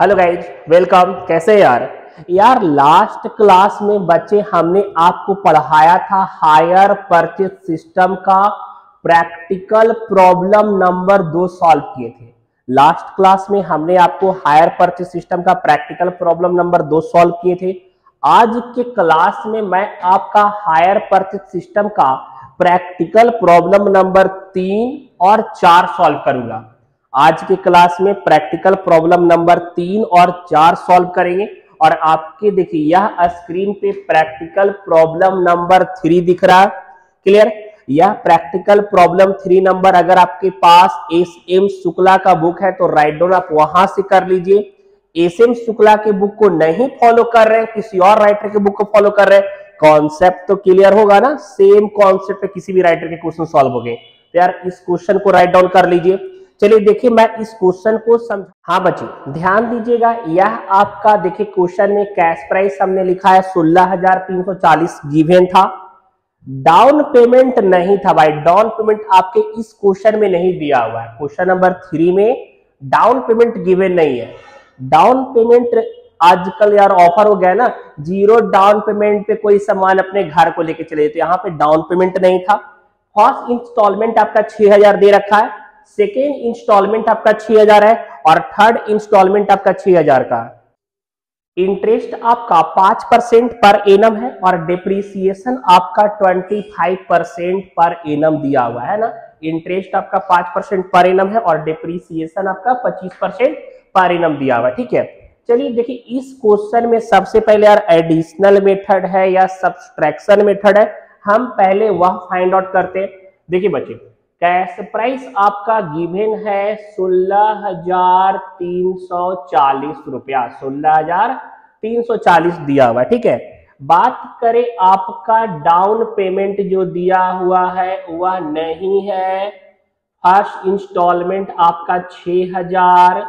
Hello guys welcome. कैसे यार? यार लास्ट क्लास में बच्चे हमने आपको पढ़ाया था हायर परचेज सिस्टम का प्रैक्टिकल प्रॉब्लम नंबर दो सॉल्व किए थे। लास्ट क्लास में हमने आपको हायर परचेज सिस्टम का प्रैक्टिकल प्रॉब्लम नंबर दो सॉल्व किए थे। आज के क्लास में मैं आपका हायर परचेज सिस्टम का प्रैक्टिकल प्रॉब्लम नंबर तीन और चार सॉल्व करूँगा। आज के क्लास में प्रैक्टिकल प्रॉब्लम नंबर तीन और चार सॉल्व करेंगे और आपके देखिए, यह स्क्रीन पे प्रैक्टिकल प्रॉब्लम नंबर थ्री दिख रहा क्लियर? यह प्रैक्टिकल प्रॉब्लम थ्री नंबर अगर आपके पास एस एम शुक्ला का बुक है तो राइट डाउन आप वहाँ से कर लीजिए। एस एम शुक्ला के बुक को नहीं फॉलो कर रहे हैं किसी और राइटर के बुक को फॉलो कर रहे हैं कॉन्सेप्ट तो क्लियर होगा ना? सेम कॉन्सेप्ट किसी भी राइटर के क्वेश्चन सॉल्व हो गए तो यार, इस क्वेश्चन को राइट डाउन कर लीजिए। चलिए देखिए मैं इस क्वेश्चन को समझ हाँ बच्चे, ध्यान दीजिएगा, यह आपका देखिए क्वेश्चन में कैश प्राइस हमने लिखा है, सोलह हज़ार तीन सौ चालीस गिवेन था। डाउन पेमेंट नहीं था भाई डाउन पेमेंट आपके इस क्वेश्चन में नहीं दिया हुआ है। क्वेश्चन नंबर थ्री में डाउन पेमेंट गिवेन नहीं है। डाउन पेमेंट आजकल यार ऑफ़र हो गया ना ज़ीरो डाउन पेमेंट पे कोई सामान अपने घर को लेके चले तो यहाँ पे डाउन पेमेंट नहीं था। फ़र्स्ट इंस्टॉलमेंट आपका छह हज़ार दे रखा है। सेकेंड इंस्टॉलमेंट आपका छह हज़ार है और थर्ड इंस्टॉलमेंट आपका छह हज़ार का। इंटरेस्ट आपका पाँच परसेंट पर एनम है और डिप्रिसिएशन आपका twenty five percent per annum दिया हुआ है ना? इंटरेस्ट आपका पाँच परसेंट पर एनम है और डिप्रिसिएशन आपका पच्चीस परसेंट पर एनम दिया हुआ है, ठीक है? चलिए देखिए, इस क्वेश्चन में सबसे पहले यार एडिशनल मेथड है या सब्सट्रैक्शन मेथड है। हम पहले वह फाइंड आउट करते हैं। देखिए बच्चे कैश प्राइस आपका गिवन है सोलह हज़ार तीन सौ चालीस रुपया। सोलह हज़ार तीन सौ चालीस दिया हुआ ठीक है? बात करें आपका डाउन पेमेंट जो दिया हुआ है, वह नहीं है। फ़र्स्ट इंस्टॉलमेंट आपका छ हज़ार,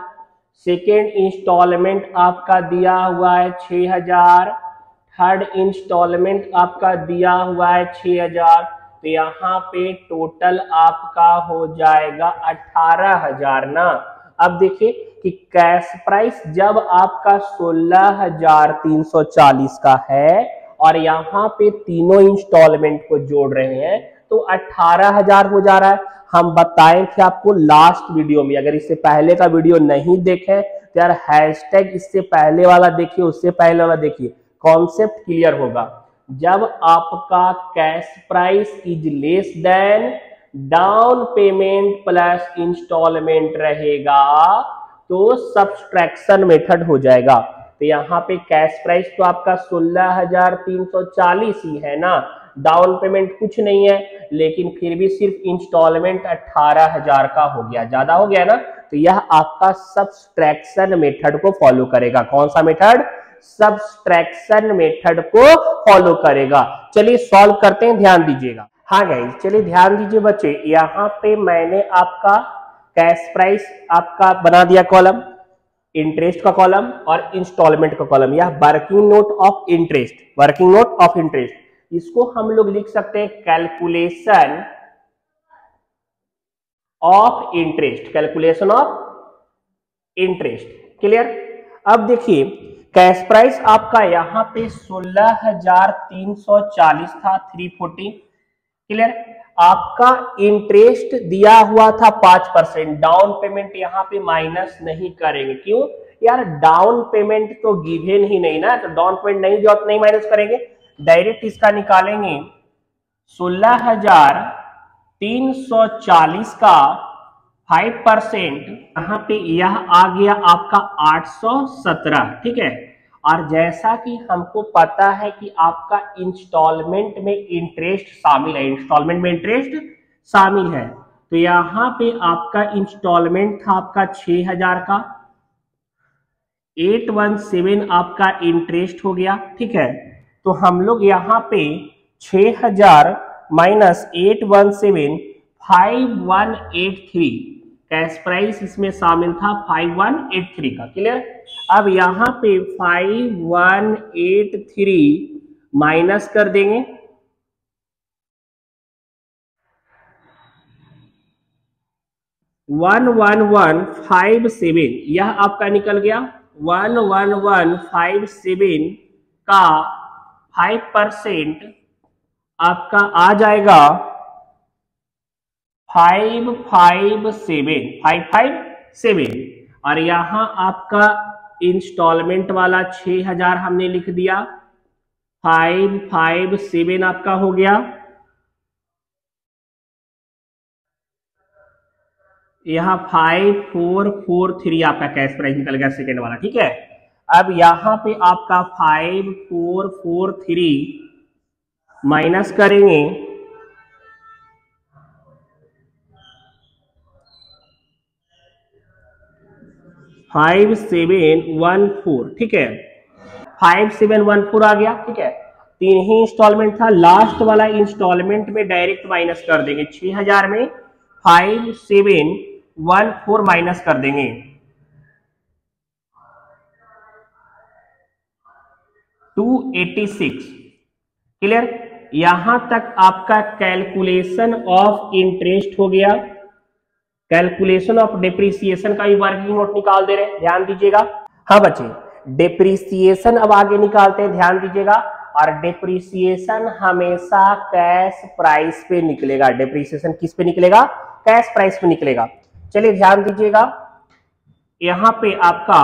सेकेंड इंस्टॉलमेंट आपका दिया हुआ है छ हज़ार, थर्ड इंस्टॉलमेंट आपका दिया हुआ है छ हज़ार। तो यहाँ पे टोटल आपका हो जाएगा अठारह हज़ार ना। अब देखिए कि कैश प्राइस जब आपका सोलह हज़ार तीन सौ चालीस का है और यहाँ पे तीनों इंस्टॉलमेंट को जोड़ रहे हैं तो अठारह हज़ार हो जा रहा है। हम बताएँ थे आपको लास्ट वीडियो में, अगर इससे पहले का वीडियो नहीं देखे तो यार हैशटैग इससे पहले वाला देखिए, उससे पहले वाला देखिए कॉन्सेप्ट क्लियर होगा। जब आपका cash price is less than down payment plus installment रहेगा तो सब्सट्रैक्शन मेथड हो जाएगा। तो यहाँ पे कैश प्राइस तो आपका सोलह हज़ार तीन सौ चालीस ही है ना? डाउन पेमेंट कुछ नहीं है, लेकिन फिर भी सिर्फ़ इंस्टॉलमेंट अठारह हज़ार का हो गया। ज़्यादा हो गया ना? तो यह आपका सब्सट्रैक्शन मेथड को फॉलो करेगा। कौन सा मेथड सब्सट्रैक्शन मेथड को फॉलो करेगा। चलिए सॉल्व करते हैं, ध्यान दीजिएगा। हाँ गाइज़ चलिए ध्यान दीजिए बच्चे, यहाँ पे मैंने आपका कैश प्राइस आपका बना दिया कॉलम इंटरेस्ट का कॉलम और इंस्टॉलमेंट का कॉलम यह working note of interest working note of interest इसको हम लोग लिख सकते हैं calculation of interest calculation of interest clear अब देखिए कैश प्राइस आपका यहाँ पे सोलह हज़ार तीन सौ चालीस था थ्री फोर्टी क्लियर आपका इंटरेस्ट दिया हुआ था पाँच परसेंट। डाउन पेमेंट यहाँ पे माइनस नहीं करेंगे। क्यों? यार डाउन पेमेंट तो गिवेन ही नहीं ना? तो डाउन पेमेंट नहीं जो नहीं माइनस करेंगे। डायरेक्ट इसका निकालेंगे। सोलह हज़ार तीन सौ चालीस का फाइव परसेंट यहाँ पे यह आ गया आपका आठ सौ सत्रह, ठीक है? और जैसा कि हमको पता है कि आपका इंस्टॉलमेंट में इंटरेस्ट शामिल है इंस्टॉलमेंट में इंटरेस्ट शामिल है। तो यहाँ पे आपका इंस्टॉलमेंट था आपका छ हज़ार का। एट वन सेवन आपका इंटरेस्ट हो गया, ठीक है? तो हम लोग यहाँ पे छ हज़ार minus eight one seven five one eight three cash price इसमें शामिल था फाइव वन एट थ्री का क्लियर अब यहाँ पे five one eight three minus कर देंगे। One one one five seven यह आपका निकल गया। One one one five seven का फाइव परसेंट आपका आ जाएगा। Five five seven five five seven और यहाँ आपका इंस्टॉलमेंट वाला छह हज़ार हमने लिख दिया। फाइव फाइव सेवन आपका हो गया। यहाँ फाइव फोर फोर थ्री आपका कैश प्राइस निकल गया सेकेंड वाला, ठीक है? अब यहाँ पे आपका five four four three minus करेंगे। फाइव सेवन वन फोर, ठीक है? फाइव सेवन वन फोर आ गया, ठीक है? तीन ही इंस्टॉलमेंट था लास्ट वाला इंस्टॉलमेंट में डायरेक्ट माइनस कर देंगे, छह हज़ार में five seven one four minus कर देंगे। टू एटी सिक्स क्लियर यहाँ तक आपका कैलकुलेशन ऑफ़ इंटरेस्ट हो गया। कैलकुलेशन ऑफ़ डिप्रिसिएशन का भी वर्किंग नोट निकाल दे रहे हैं। ध्यान दीजिएगा। हाँ बच्चे डिप्रिसिएशन अब आगे निकालते हैं। ध्यान दीजिएगा। और डिप्रिसिएशन हमेशा कैश प्राइस पे निकलेगा। डिप्रिसिएशन किस पे निकलेगा? कैश प्राइस पे निकलेगा। चलिए ध्यान दीजिएगा। यहाँ पे आपका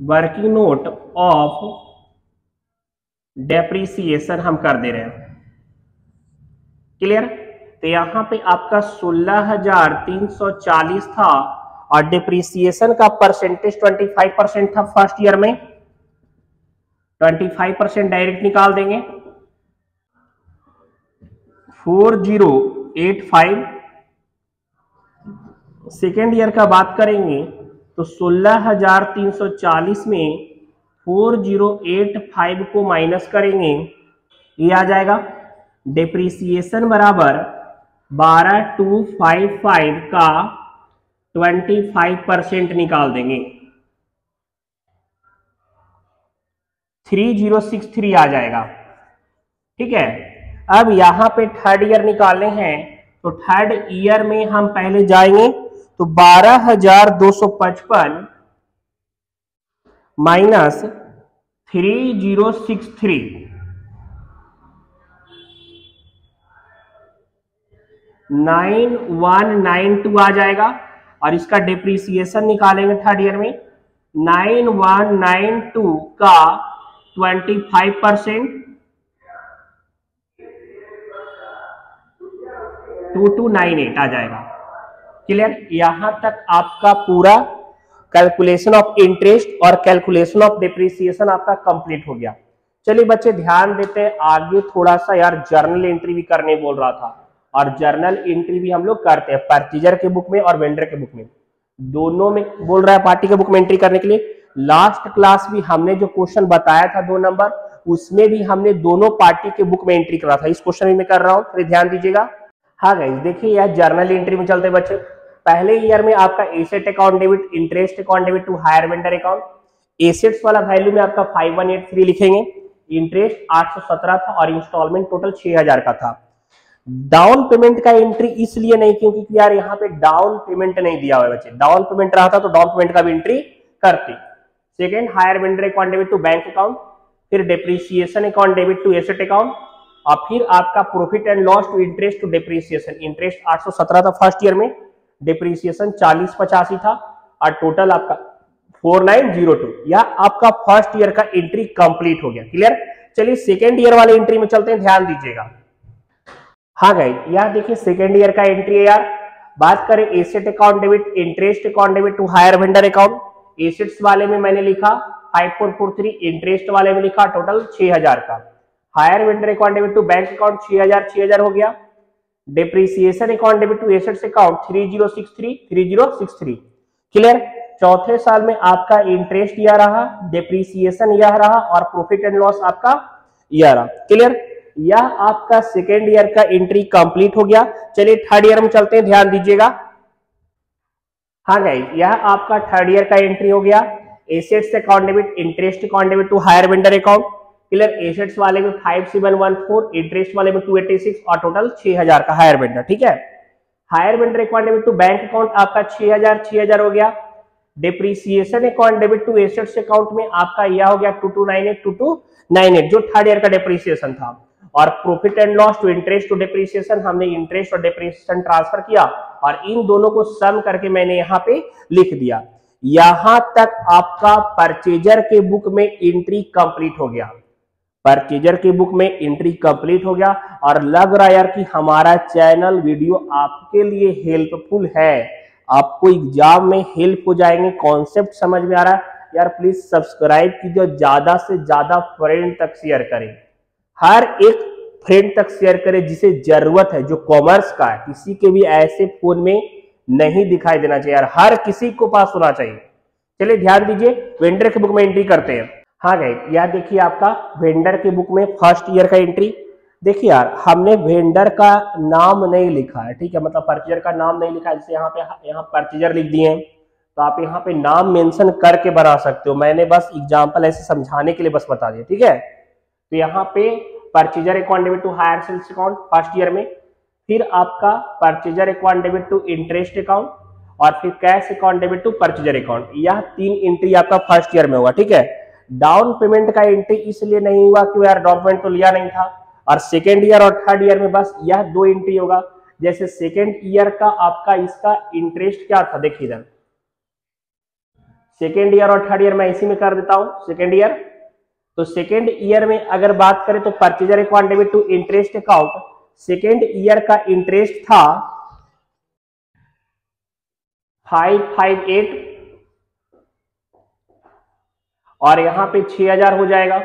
वर्किंग नोट ऑफ़ डेप्रीसिएशन हम कर दे रहे हैं। क्लियर तो यहाँ पे आपका 16,340 था और डिप्रीसिएशन का परसेंटेज 25 परसेंट था फ़र्स्ट ईयर में। 25 परसेंट डायरेक्ट निकाल देंगे। 4085 सेकेंड ईयर का बात करेंगे तो 16,340 में 4085 को माइनस करेंगे। ये आ जाएगा। डिप्रिसिएशन बराबर बारह टू फाइव फाइव का ट्वेंटी फाइव परसेंट निकाल देंगे। थ्री ज़ीरो सिक्स थ्री आ जाएगा। ठीक है? अब यहाँ पे थर्ड ईयर निकालने हैं तो थर्ड ईयर में हम पहले जाएँगे तो बारह हज़ार दो सौ पचपन minus three zero six three nine one nine two आ जाएगा और इसका डिप्रीसिएशन निकालेंगे थर्ड ईयर में। नाइन वन नाइन टू का twenty five percent two two nine eight आ जाएगा। क्लियर यहाँ तक आपका पूरा कैलकुलेशन ऑफ़ इंटरेस्ट और कैलकुलेशन ऑफ़ डिप्रिसिएशन आपका कंप्लीट हो गया। चलिए बच्चे, ध्यान देते हैं, आगे थोड़ा सा यार जर्नल एंट्री भी करने बोल रहा था। और जर्नल एंट्री भी हम लोग करते हैं परचेजर के बुक में और वेंडर के बुक में। दोनों में बोल रहा है पार्टी के बुक में एंट्री करने के लिए। लास्ट क्लास भी हमने जो क्वेश्चन बताया था दो नंबर उसमें भी हमने दोनों पार्टी के बुक में एंट्री करा था। इस क्वेश्चन में मैं कर रहा हूँ, फिर ध्यान दीजिएगा। हाँ गाइज़ देखिए यार जर्नल एंट्री में चलते बच्चे। पहले ईयर में आपका asset account debit interest account debit to hire vendor account assets वाला वैल्यू में आपका 5183 लिखेंगे। इंटरेस्ट 817 था और इंस्टॉलमेंट टोटल 6000 का था। डाउन पेमेंट का एंट्री इसलिए नहीं, क्योंकि यार यहाँ पे डाउन पेमेंट नहीं दिया हुआ है बच्चे। डाउन पेमेंट रहा था तो डाउन पेमेंट का भी एंट्री करते। Second hire vendor account debit to bank account फिर depreciation account debit to asset account और फिर आपका profit and loss to interest to depreciation interest 817 था फ़र्स्ट ईयर में डिप्रिसिएशन चालीस पचासी था, और टोटल आपका 4902 यह आपका फ़र्स्ट ईयर का एंट्री कंप्लीट हो गया। क्लियर चलिए सेकेंड ईयर वाले एंट्री में चलते हैं, ध्यान दीजिएगा। हाँ गई यार देखिए सेकेंड ईयर का एंट्री है यार। बात करें asset account debit interest account debit to hire vendor account assets वाले में मैंने लिखा 5443 इंटरेस्ट वाले में लिखा टोटल 6000 का। Hire vendor account debit to bank account 6000 6000 हो गया। Depreciation account debit to assets account 3063 3063 clear चौथे साल में आपका इंटरेस्ट यह रहा डिप्रिसिएशन यह रहा और प्रॉफिट एंड लॉस आपका यह रहा। क्लियर यह आपका सेकेंड ईयर का एंट्री कंप्लीट हो गया। चलिए थर्ड ईयर में चलते हैं, ध्यान दीजिएगा। हाँ गाइस यह आपका थर्ड ईयर का एंट्री हो गया। Assets account debit interest account debit to hire vendor account clear assets वाले में five seven one four interest वाले में टू एटी सिक्स और टोटल छह हज़ार का हायर वेंडर ठीक है? Hire vendor account debit to bank account आपका छह हज़ार छह हज़ार हो गया। Depreciation account debit to assets account में आपका यह हो गया two two nine eight two two nine eight जो थर्ड ईयर का डिप्रीसिएशन था। और profit and loss to interest to depreciation हमने इंटरेस्ट और डिप्रीसिएशन ट्रांसफ़र किया और इन दोनों को सम करके मैंने यहाँ पे लिख दिया। यहाँ तक आपका परचेजर के बुक में एंट्री कंप्लीट हो गया। परचेजर के बुक में एंट्री कंप्लीट हो गया और लग रहा है यार कि हमारा चैनल वीडियो आपके लिए हेल्पफुल है। आपको एग्ज़ाम में हेल्प हो जाएँगे। कॉन्सेप्ट समझ में आ रहा है। यार प्लीज़ सब्सक्राइब कीजिए ज़्यादा से ज़्यादा फ्रेंड तक शेयर करें। हर एक फ्रेंड तक शेयर करें जिसे ज़रूरत है, जो कॉमर्स का है। किसी के भी ऐसे फ़ोन में नहीं दिखाई देना चाहिए यार, हर किसी को पास होना चाहिए। चलिए ध्यान दीजिए वेंडर के बुक में एंट्री करते हैं। हाँ गए यह देखिए आपका वेंडर के बुक में फ़र्स्ट ईयर का एंट्री देखिए यार, हमने वेंडर का नाम नहीं लिखा है, ठीक है? मतलब परचेजर का नाम नहीं लिखा जैसे यहाँ पे, यहाँ परचेजर लिख दिए हैं। तो आप यहाँ पे नाम मेंशन करके बना सकते हो। मैंने बस एग्जांपल ऐसे समझाने के लिए बस बता दिया, ठीक है? तो यहाँ पे purchaser account debit to hire sales account first year में। फिर आपका purchaser account debit to interest account और फिर cash account debit to purchaser account यह तीन एंट्री आपका फ़र्स्ट ईयर में होगा, ठीक है? डाउन पेमेंट का एंट्री इसलिए नहीं हुआ कि यार? डाउन पेमेंट तो लिया नहीं था। और सेकेंड ईयर और थर्ड ईयर में बस यह दो एंट्री होगा। जैसे सेकेंड ईयर का आपका इसका इंटरेस्ट क्या था? देखिए इधर। सेकेंड ईयर और थर्ड ईयर मैं इसी में कर देता हूँ। सेकेंड ईयर तो सेकेंड ईयर में अगर बात करें तो purchaser account debit to interest account second year का इंटरेस्ट था फाइव फाइव एट और यहाँ पे छह हज़ार हो जाएगा।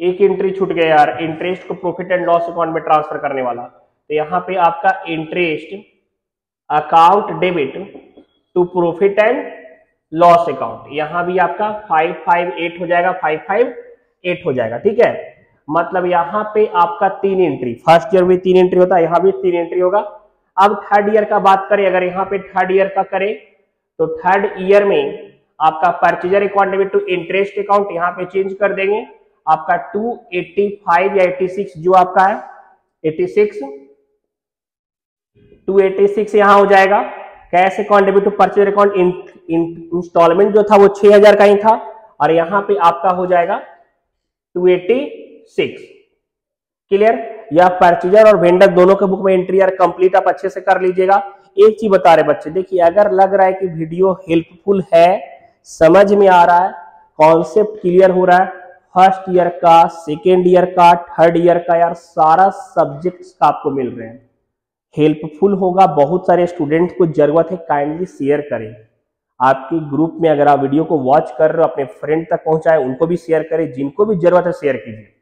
एक एंट्री छूट गया यार इंटरेस्ट को प्रॉफिट एंड लॉस अकाउंट में ट्रांसफ़र करने वाला। तो यहाँ पे आपका interest account debit to profit and loss account यहाँ भी आपका फाइव फाइव एट हो जाएगा फाइव फाइव एट हो जाएगा, ठीक है? मतलब यहाँ पे आपका तीन एंट्री फ़र्स्ट ईयर में तीन एंट्री होता है, यहाँ भी तीन एंट्री होगा। अब थर्ड ईयर का बात करें, अगर यहाँ पे थर्ड ईयर का करें तो थर्ड ईयर में आपका purchaser account debit to interest account यहाँ पे चेंज कर देंगे। आपका 285 या 86 जो आपका है 86 286 यहाँ हो जाएगा। Cash account debit to purchase account instalment जो था वो 6000 का ही था, और यहाँ पे आपका हो जाएगा 286 क्लियर या परचेजर और वेंडर दोनों के बुक में एंट्री यार कंप्लीट आप अच्छे से कर लीजिएगा। एक चीज़ बता रहे बच्चे, देखिए, अगर लग रहा है कि वीडियो हेल्पफुल है, समझ में आ रहा है कॉन्सेप्ट क्लियर हो रहा है फ़र्स्ट ईयर का सेकेंड ईयर का थर्ड ईयर का, यार, सारा सब्जेक्ट आपको मिल रहे हैं। हेल्पफुल होगा, बहुत सारे स्टूडेंट को ज़रूरत है काइंडली शेयर करें। आपके ग्रुप में अगर आप वीडियो को वॉच कर रहे हो, अपने फ्रेंड तक पहुँचाए, उनको भी शेयर करें, जिनको भी ज़रूरत है शेयर कीजिए।